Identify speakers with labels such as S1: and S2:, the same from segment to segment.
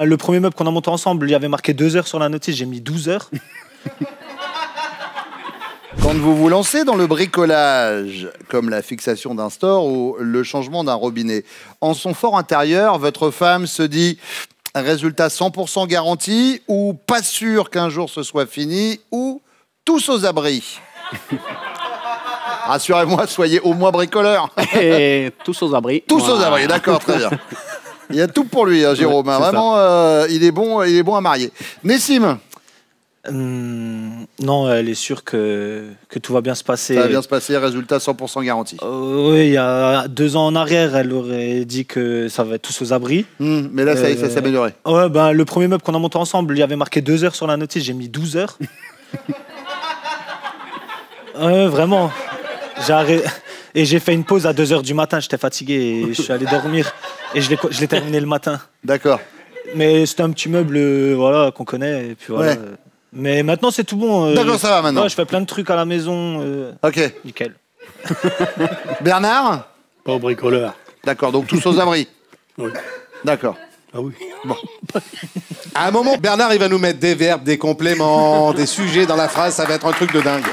S1: Le premier meuble qu'on a monté ensemble, il y avait marqué 2 heures sur la notice, j'ai mis 12 heures.
S2: Quand vous vous lancez dans le bricolage, comme la fixation d'un store ou le changement d'un robinet, en son fort intérieur, votre femme se dit un résultat 100% garanti ou pas sûr qu'un jour ce soit fini ou tous aux abris? Rassurez-moi, soyez au moins bricoleur.
S3: Et tous aux abris.
S2: Tous aux abris, d'accord, très bien. Il y a tout pour lui, hein, Jérôme. hein. Vraiment, euh, il, est bon, il est bon à marier. Nessim,
S1: Hum, non, elle est sûre que, que tout va bien se passer.
S2: ça va bien se passer, résultat 100% garanti.
S1: Euh, oui, il y a deux ans en arrière, elle aurait dit que ça va être tous aux abris.
S2: Hmm, mais là, ça,
S1: Euh,
S2: s'est amélioré.
S1: Ouais, ben, le premier meuble qu'on a monté ensemble, il y avait marqué 2 heures sur la notice, j'ai mis 12 heures. ouais, vraiment. J'ai arrêt- Et j'ai fait une pause à 2 heures du matin, j'étais fatigué et je suis allé dormir. Et je l'ai co- je l'ai terminé le matin.
S2: D'accord.
S1: Mais c'était un petit meuble euh, voilà, qu'on connaît. Et puis voilà.
S2: Ouais.
S1: Mais maintenant, c'est tout bon. euh,
S2: D'accord, ça va maintenant.
S1: ouais, je fais plein de trucs à la maison. euh,
S2: Ok.
S1: nickel.
S2: Bernard
S4: Pas au bricoleur.
S2: D'accord, donc tous aux abris.
S4: Oui.
S2: D'accord.
S4: Ah oui.
S5: À un moment, Bernard, il va nous mettre des verbes, des compléments, des sujets dans la phrase. Ça va être un truc de dingue.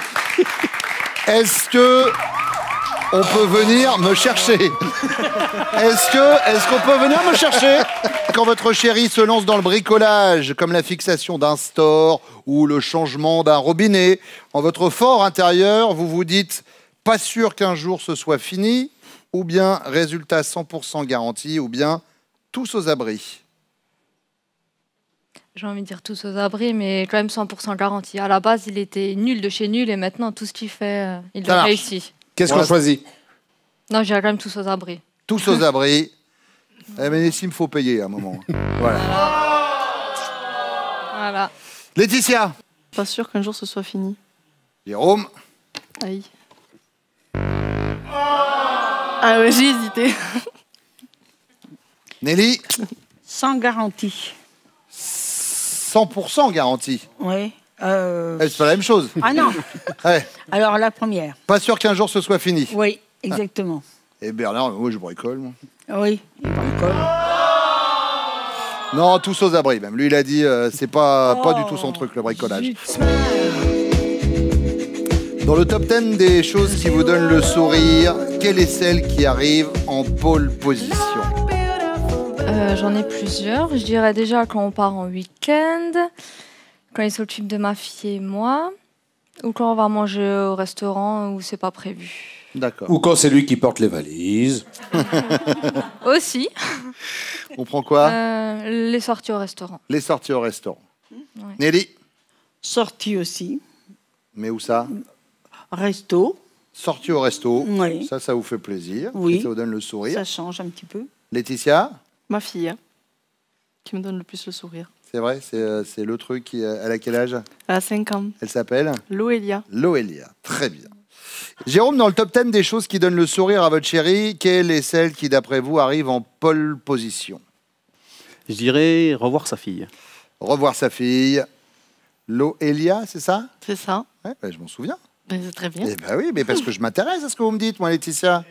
S2: Est-ce que on peut venir me chercher Est-ce que est-ce qu'on peut venir me chercher quand votre chérie se lance dans le bricolage, comme la fixation d'un store ou le changement d'un robinet, en votre fort intérieur, vous vous dites pas sûr qu'un jour ce soit fini, ou bien résultat 100% garanti, ou bien tous aux abris.
S6: J'ai envie de dire tous aux abris, mais quand même 100% garanti. À la base, il était nul de chez nul et maintenant, tout ce qu'il fait, euh, il le réussit.
S5: Qu'est-ce qu'on choisit
S6: Non, j'irais quand même tous aux abris.
S2: Tous aux abris. Eh, mais il faut payer à un moment. Voilà.
S6: Voilà.
S2: Laetitia
S7: Pas sûr qu'un jour ce soit fini.
S2: Jérôme
S7: Aïe. Ah ouais, j'ai hésité.
S2: Nelly
S8: Sans garantie.
S2: 100% garanti.
S8: Oui. Euh,
S2: Eh, c'est pas la même chose.
S8: Ah non.
S2: Ouais.
S8: Alors la première.
S2: Pas sûr qu'un jour ce soit fini.
S8: Oui, exactement.
S2: Et Bernard, moi je bricole. Moi.
S8: Oui, il bricole.
S2: Non, tous aux abris même. Lui il a dit euh, c'est pas, pas du tout son truc le bricolage. Dans le top 10 des choses qui vous donnent le sourire, quelle est celle qui arrive en pole position?
S6: Euh, J'en ai plusieurs. Je dirais déjà quand on part en week-end, quand il s'occupe de ma fille et moi, ou quand on va manger au restaurant où c'est pas prévu.
S2: D'accord.
S5: Ou quand c'est lui qui porte les valises.
S6: Aussi,
S2: On prend quoi?
S6: Euh, les sorties au restaurant.
S2: Les sorties au restaurant.
S6: Ouais.
S2: Nelly?
S8: Sortie aussi.
S2: Mais où ça?
S8: Resto.
S2: Sortie au resto.
S8: Oui.
S2: Ça, ça vous fait plaisir.
S8: Oui.
S2: Ça vous donne le sourire.
S8: Ça change un petit peu.
S2: Laetitia?
S7: Ma fille, hein, qui me donne le plus le sourire.
S2: C'est vrai, c'est euh, c'est le truc qui. euh, Elle a quel âge?
S7: Elle a 5 ans.
S2: Elle s'appelle?
S7: Loelia.
S2: Loelia. Très bien. Jérôme, dans le top 10 des choses qui donnent le sourire à votre chérie, quelle est celle qui, d'après vous, arrive en pole position?
S3: Je dirais revoir sa fille.
S2: Revoir sa fille. Loelia, c'est ça?
S7: C'est ça.
S2: ouais, bah, Je m'en souviens.
S7: Ben, c'est très bien.
S2: Eh ben oui, mais parce que je m'intéresse à ce que vous me dites, moi, Laetitia.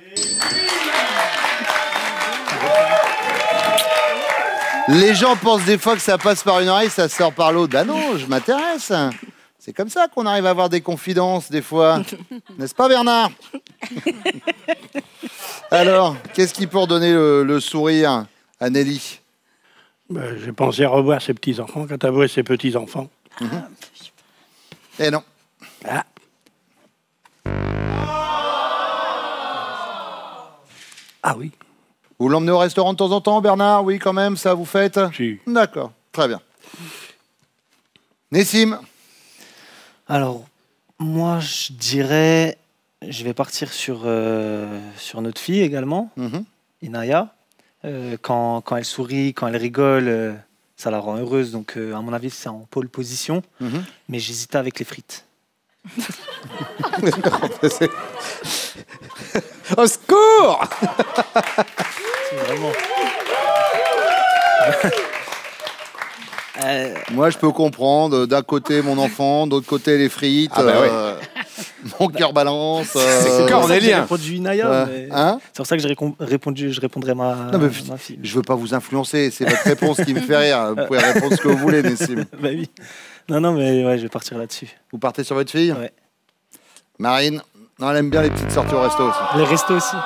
S2: Les gens pensent des fois que ça passe par une oreille, ça sort par l'autre. Ben non, je m'intéresse. C'est comme ça qu'on arrive à avoir des confidences des fois. N'est-ce pas, Bernard? Alors, qu'est-ce qui peut redonner le, le sourire à Nelly?
S4: Ben, J'ai pensé à revoir ses petits-enfants quand elle voit ses petits-enfants.
S2: Eh non.
S4: Ah. Ah oui,
S2: Vous l'emmenez au restaurant de temps en temps, Bernard Oui, quand même, ça vous fait
S4: si.
S2: D'accord, très bien. Nessim
S1: Alors, moi, je dirais. Je vais partir sur, euh, sur notre fille également,
S2: Mhm.
S1: Inaya. Euh, quand, quand elle sourit, quand elle rigole, euh, ça la rend heureuse. Donc, euh, à mon avis, c'est en pole position.
S2: Mhm.
S1: Mais j'hésitais avec les frites.
S5: Au secours
S1: Vraiment.
S2: Moi, je peux comprendre. D'un côté, mon enfant, d'autre côté, les frites.
S5: Ah bah
S2: euh, Mon cœur balance.
S5: C'est
S2: euh,
S5: corps, on est
S1: J'ai
S5: lien.
S1: répondu Inaya,
S2: ouais.
S1: mais
S2: Hein
S1: c'est pour ça que j'ai répondu, je répondrai ma,
S2: Non, mais
S1: ma fille.
S2: Je veux pas vous influencer, c'est votre réponse qui me fait rire. Vous pouvez répondre ce que vous voulez, Nessim.
S1: Bah oui. Non, non, mais ouais, je vais partir là-dessus.
S2: Vous partez sur votre fille
S1: Ouais.
S2: Marine Non, elle aime bien les petites sorties au resto aussi.
S1: Les restos aussi.